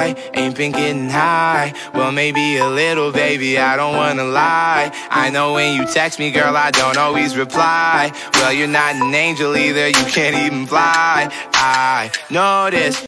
I ain't been getting high. Well, maybe a little, baby, I don't wanna lie. I know when you text me, girl, I don't always reply. Well, you're not an angel either, you can't even fly. I know this.